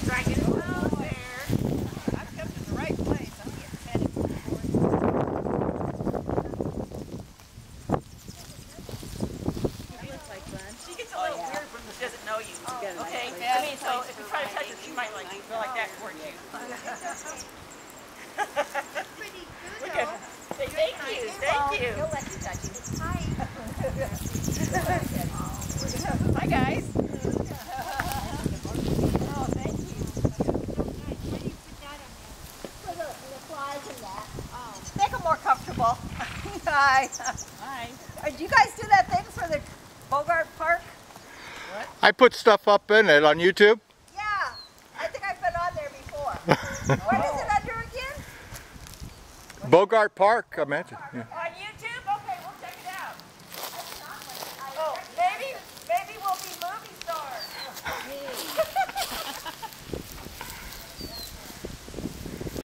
thank you. Hi guys. Oh, thank you. Where do you put that on For the, the flies and that. Oh. Make them more comfortable. Hi. Hi. Uh, Do you guys do that thing for the Bogart Park? What? I put stuff up in it on YouTube. Yeah. I think I've been on there before. what is it under again? Bogart Park, I mentioned. Yeah. On YouTube.